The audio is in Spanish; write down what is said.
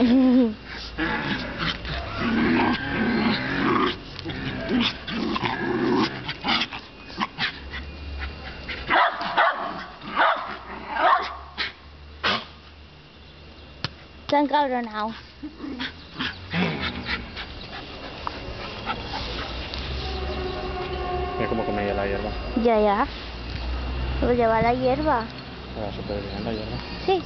Se han cabronado. Mira cómo come la hierba. Ya, ya. Lo lleva la hierba. Va súper bien la hierba. Sí.